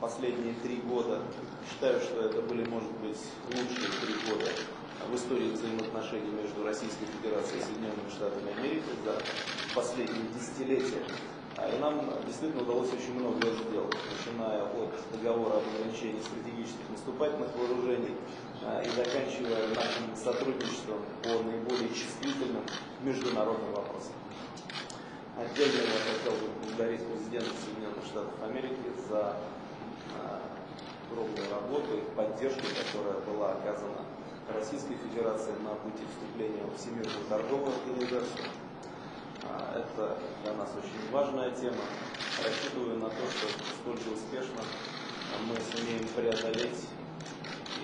последние три года. Считаю, что это были, может быть, лучшие три года в истории взаимоотношений между Российской Федерацией и Соединенными Штатами Америки за последние десятилетия. А, и нам действительно удалось очень много сделать, начиная от договора об ограничении стратегических наступательных вооружений а, и заканчивая нашим сотрудничеством по наиболее чувствительным международным вопросам. Отдельно я хотел бы поблагодарить президента Соединенных Штатов Америки за работу и поддержку, которая была оказана Российской Федерации на пути вступления в Всемирную торговую организацию. А, это для нас очень важная тема. Рассчитываю на то, что столь же успешно мы сумеем преодолеть